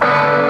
Bye.